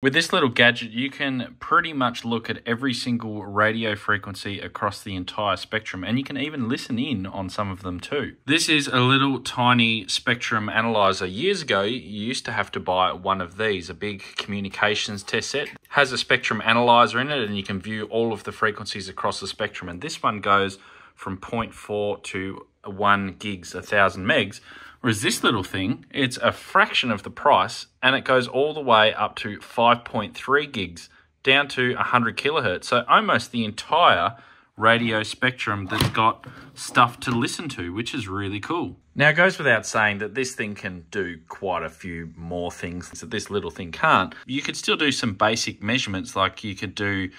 With this little gadget, you can pretty much look at every single radio frequency across the entire spectrum, and you can even listen in on some of them too. This is a little tiny spectrum analyzer. Years ago, you used to have to buy one of these, a big communications test set. Has a spectrum analyzer in it, and you can view all of the frequencies across the spectrum. And this one goes from 0.4 to 1 gigs, 1000 megs. Whereas this little thing, it's a fraction of the price and it goes all the way up to 5.3 gigs down to 100 kilohertz. So almost the entire radio spectrum that's got stuff to listen to, which is really cool. Now, it goes without saying that this thing can do quite a few more things that this little thing can't. You could still do some basic measurements, like you could do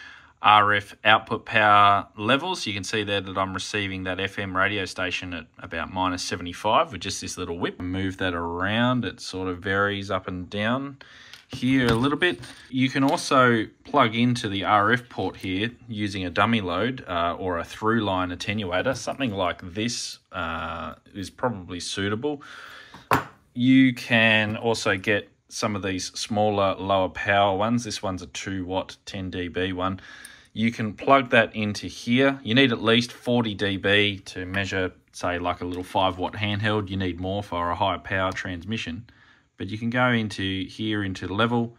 RF output power levels. You can see there that I'm receiving that FM radio station at about minus 75 with just this little whip. Move that around, it sort of varies up and down here a little bit. You can also plug into the RF port here using a dummy load uh, or a through line attenuator. Something like this uh, is probably suitable. You can also get some of these smaller, lower power ones. This one's a 2 watt 10 dB one. You can plug that into here. You need at least 40 dB to measure, say, like a little 5 watt handheld. You need more for a higher power transmission. But you can go into here into level,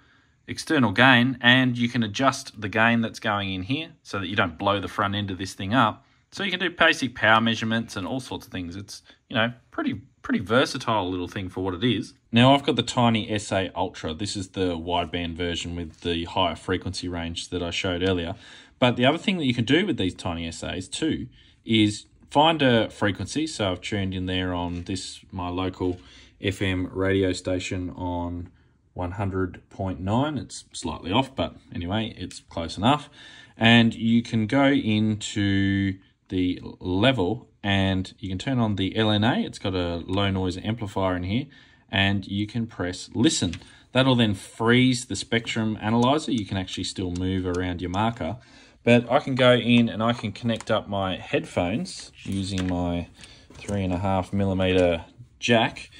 external gain, and you can adjust the gain that's going in here so that you don't blow the front end of this thing up. So you can do basic power measurements and all sorts of things. It's, you know, pretty pretty versatile little thing for what it is. Now I've got the Tiny SA Ultra. This is the wideband version with the higher frequency range that I showed earlier. But the other thing that you can do with these Tiny SAs too is find a frequency. So I've tuned in there on this, my local FM radio station on 100.9. It's slightly off, but anyway, it's close enough. And you can go into the level and you can turn on the LNA. It's got a low noise amplifier in here and you can press listen. That'll then freeze the spectrum analyzer. You can actually still move around your marker. But I can go in and I can connect up my headphones using my three and a half millimeter jack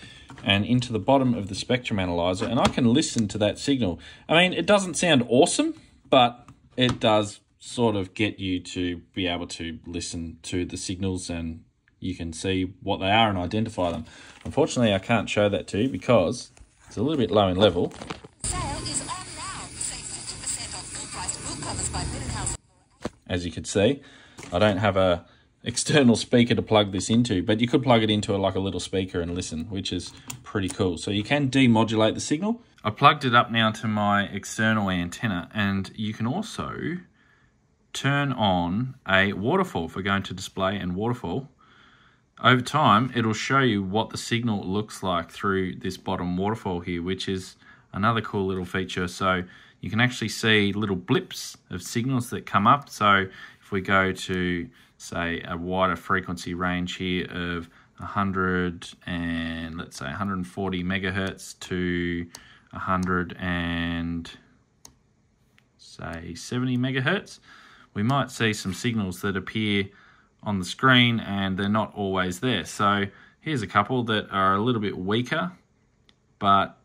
and into the bottom of the spectrum analyzer and I can listen to that signal. I mean, it doesn't sound awesome, but it does sort of get you to be able to listen to the signals and you can see what they are and identify them. Unfortunately, I can't show that to you because it's a little bit low in level. As you can see, I don't have a external speaker to plug this into, but you could plug it into a, like a little speaker and listen, which is pretty cool. So you can demodulate the signal. I plugged it up now to my external antenna and you can also turn on a waterfall for going to display and waterfall. Over time, it'll show you what the signal looks like through this bottom waterfall here, which is another cool little feature. So you can actually see little blips of signals that come up. So if we go to, say, a wider frequency range here of 100 and let's say 140 megahertz to 100 and say 70 megahertz, we might see some signals that appear on the screen and they're not always there. So here's a couple that are a little bit weaker, but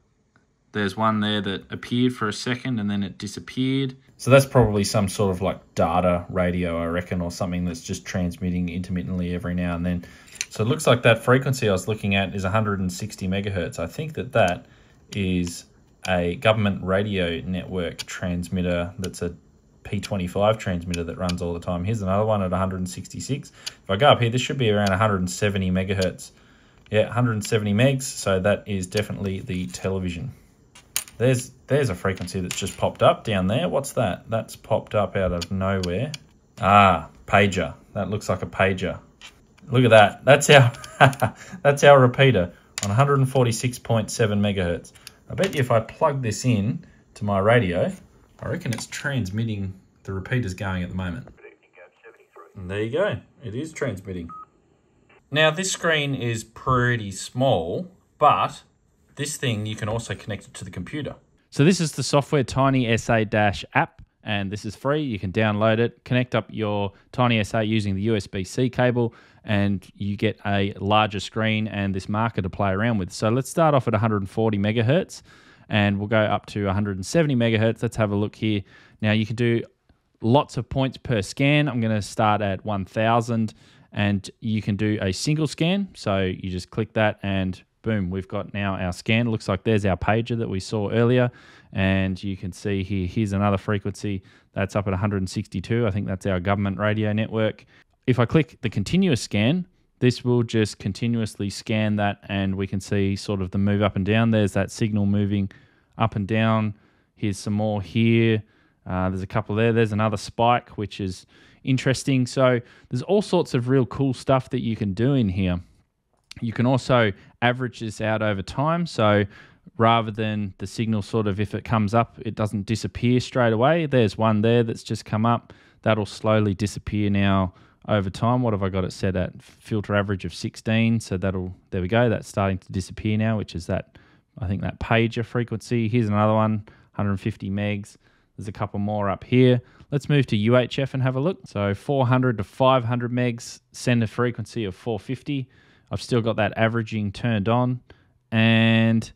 there's one there that appeared for a second and then it disappeared. So that's probably some sort of like data radio, I reckon, or something that's just transmitting intermittently every now and then. So it looks like that frequency I was looking at is 160 megahertz. I think that that is a government radio network transmitter that's a P25 transmitter that runs all the time. Here's another one at 166. If I go up here, this should be around 170 megahertz. Yeah, 170 megs, so that is definitely the television. There's there's a frequency that's just popped up down there. What's that? That's popped up out of nowhere. Ah, pager. That looks like a pager. Look at that. That's our that's our repeater on 146.7 megahertz. I bet you if I plug this in to my radio, I reckon it's transmitting, the repeater's going at the moment. And there you go, it is transmitting. Now this screen is pretty small, but this thing you can also connect it to the computer. So this is the software Tiny SA dash app and this is free. You can download it, connect up your Tiny SA using the USB-C cable and you get a larger screen and this marker to play around with. So let's start off at 140 megahertz and we'll go up to 170 megahertz. Let's have a look here. Now you can do lots of points per scan. I'm going to start at 1000 and you can do a single scan. So you just click that and boom, we've got now our scan. It looks like there's our pager that we saw earlier. And you can see here, here's another frequency that's up at 162. I think that's our government radio network. If I click the continuous scan, this will just continuously scan that and we can see sort of the move up and down. There's that signal moving up and down. Here's some more here. Uh, there's a couple there. There's another spike, which is interesting. So there's all sorts of real cool stuff that you can do in here. You can also average this out over time. So rather than the signal sort of, if it comes up, it doesn't disappear straight away. There's one there that's just come up. That'll slowly disappear now over time. What have I got it set at? Filter average of 16. So that'll, there we go. That's starting to disappear now, which is that, I think that pager frequency. Here's another one, 150 megs. There's a couple more up here. Let's move to UHF and have a look. So 400 to 500 megs, sender frequency of 450. I've still got that averaging turned on. And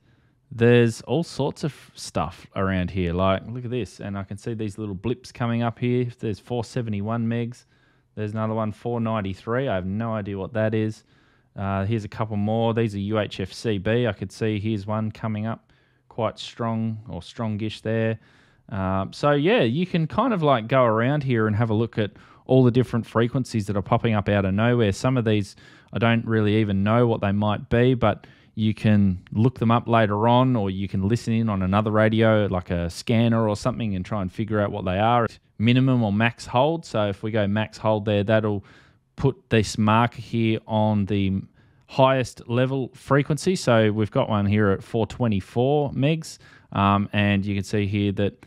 there's all sorts of stuff around here. Like, look at this. And I can see these little blips coming up here. There's 471 megs. There's another one, 493. I have no idea what that is. Uh, here's a couple more. These are UHF CB. I could see here's one coming up quite strong or strongish there. Um, so yeah, you can kind of like go around here and have a look at all the different frequencies that are popping up out of nowhere. Some of these I don't really even know what they might be, but you can look them up later on, or you can listen in on another radio, like a scanner or something, and try and figure out what they are. Minimum or max hold. So if we go max hold there, that'll put this marker here on the highest level frequency. So we've got one here at 424 megs, um, and you can see here that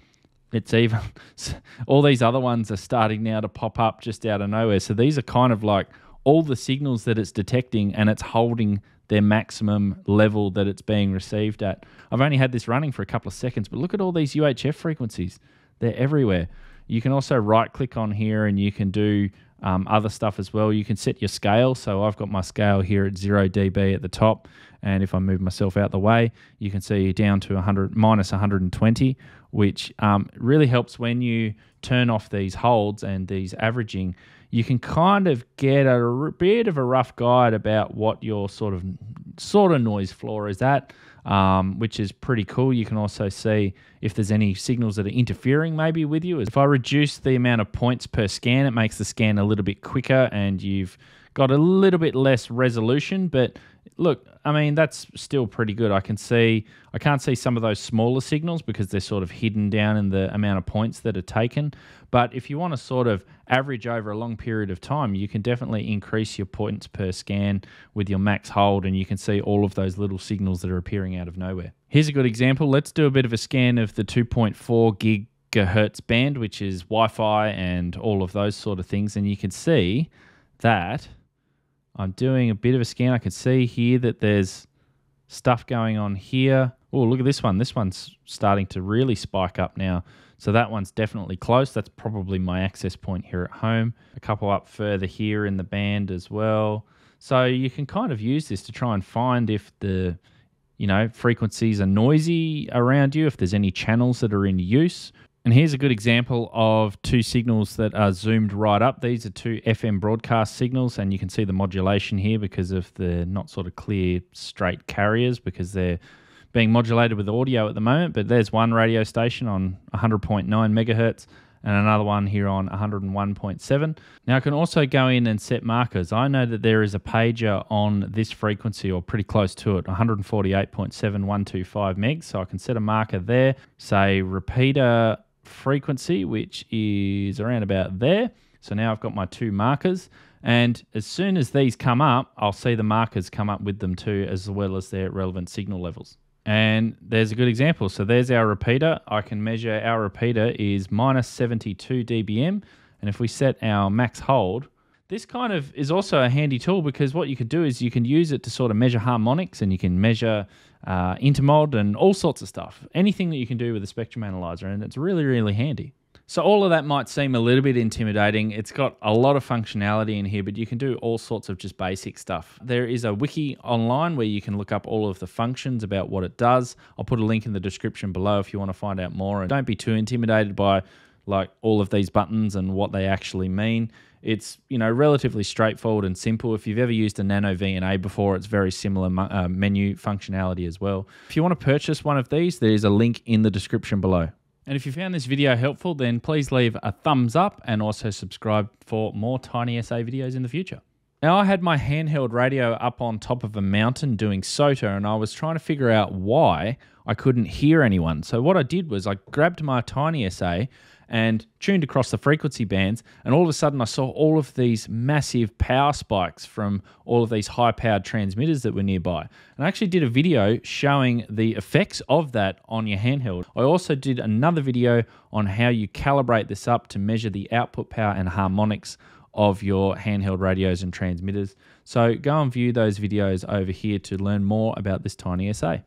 it's even all these other ones are starting now to pop up just out of nowhere. So these are kind of like all the signals that it's detecting and it's holding their maximum level that it's being received at. I've only had this running for a couple of seconds, but look at all these UHF frequencies. They're everywhere. You can also right click on here and you can do um, other stuff as well. You can set your scale. So I've got my scale here at 0 dB at the top. And if I move myself out the way, you can see down to 100 minus 120, which um, really helps when you turn off these holds and these averaging. You can kind of get a bit of a rough guide about what your sort of sort of noise floor is at um, which is pretty cool. You can also see if there's any signals that are interfering maybe with you. If I reduce the amount of points per scan, it makes the scan a little bit quicker and you've got a little bit less resolution, but look, I mean, that's still pretty good. I can see, I can't see some of those smaller signals because they're sort of hidden down in the amount of points that are taken. But if you want to sort of average over a long period of time, you can definitely increase your points per scan with your max hold, and you can see all of those little signals that are appearing out of nowhere. Here's a good example. Let's do a bit of a scan of the 2.4 gigahertz band, which is Wi Fi and all of those sort of things. And you can see that I'm doing a bit of a scan. I can see here that there's stuff going on here. Oh, look at this one. This one's starting to really spike up now. So that one's definitely close. That's probably my access point here at home. A couple up further here in the band as well. So you can kind of use this to try and find if the you know frequencies are noisy around you, if there's any channels that are in use, and here's a good example of two signals that are zoomed right up. These are two FM broadcast signals, and you can see the modulation here because of the not sort of clear, straight carriers because they're being modulated with audio at the moment. But there's one radio station on 100.9 megahertz and another one here on 101.7. Now I can also go in and set markers. I know that there is a pager on this frequency or pretty close to it, 148.7125 megs. So I can set a marker there, say repeater frequency, which is around about there. So now I've got my two markers. And as soon as these come up, I'll see the markers come up with them too, as well as their relevant signal levels. And there's a good example. So there's our repeater. I can measure our repeater is minus 72 dBm. And if we set our max hold, this kind of is also a handy tool because what you can do is you can use it to sort of measure harmonics and you can measure uh, intermod and all sorts of stuff. Anything that you can do with a spectrum analyzer, and it's really, really handy. So all of that might seem a little bit intimidating. It's got a lot of functionality in here, but you can do all sorts of just basic stuff. There is a wiki online where you can look up all of the functions about what it does. I'll put a link in the description below if you want to find out more. And don't be too intimidated by like all of these buttons and what they actually mean. It's you know relatively straightforward and simple. If you've ever used a Nano VNA before, it's very similar uh, menu functionality as well. If you want to purchase one of these, there is a link in the description below. And if you found this video helpful, then please leave a thumbs up and also subscribe for more Tiny SA videos in the future. Now, I had my handheld radio up on top of a mountain doing SOTA, and I was trying to figure out why I couldn't hear anyone. So, what I did was I grabbed my TinySA and tuned across the frequency bands. And all of a sudden, I saw all of these massive power spikes from all of these high powered transmitters that were nearby. And I actually did a video showing the effects of that on your handheld. I also did another video on how you calibrate this up to measure the output power and harmonics of your handheld radios and transmitters. So go and view those videos over here to learn more about this TinySA.